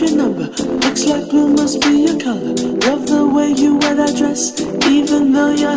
your number. Looks like blue must be your color. Love the way you wear that dress, even though you're